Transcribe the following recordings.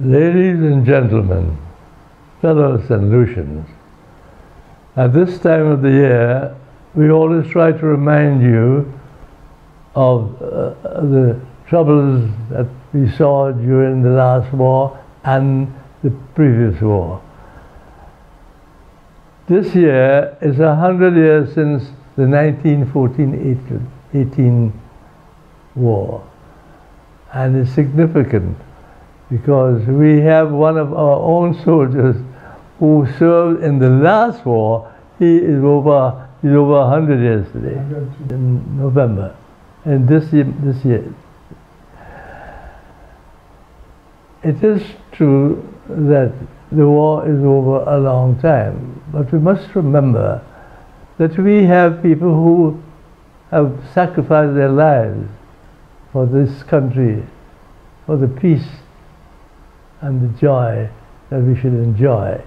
Ladies and gentlemen, fellow St. Lucians, at this time of the year, we always try to remind you of uh, the troubles that we saw during the last war and the previous war. This year is a hundred years since the 1914-18 war and it's significant because we have one of our own soldiers who served in the last war. He is over, he's over 100 years today, in November. And this year, this year. It is true that the war is over a long time, but we must remember that we have people who have sacrificed their lives for this country, for the peace and the joy that we should enjoy.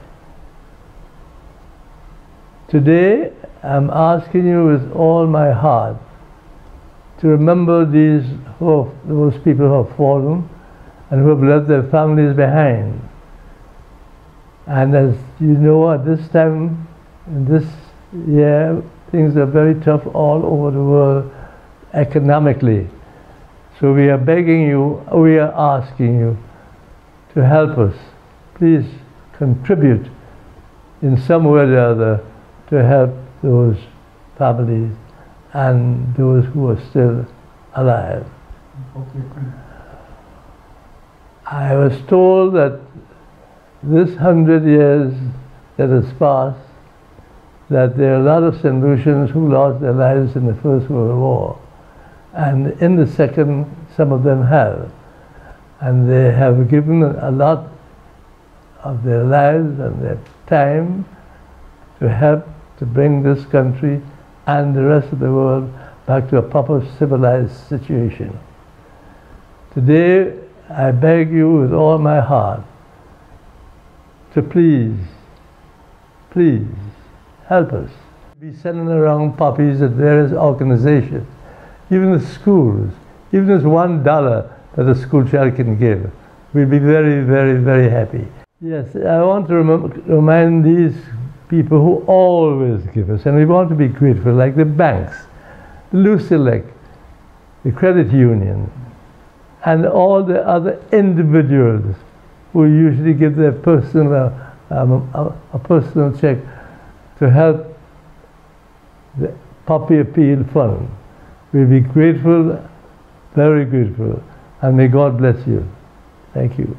Today, I'm asking you with all my heart to remember these who have, those people who have fallen and who have left their families behind. And as you know, at this time, in this year, things are very tough all over the world economically. So we are begging you, we are asking you to help us. Please contribute in some way or the other to help those families and those who are still alive. I was told that this hundred years that has passed, that there are a lot of St. Lucians who lost their lives in the First World War. And in the second, some of them have and they have given a lot of their lives and their time to help to bring this country and the rest of the world back to a proper civilized situation. Today, I beg you with all my heart to please, please help us. Be sending around poppies at various organizations, even the schools, even this one dollar that a school child can give. We'll be very, very, very happy. Yes, I want to rem remind these people who always give us, and we want to be grateful, like the banks, the Lucelec, the credit union, and all the other individuals who usually give their personal, um, a, a personal check to help the Poppy Appeal Fund. We'll be grateful, very grateful and may God bless you. Thank you.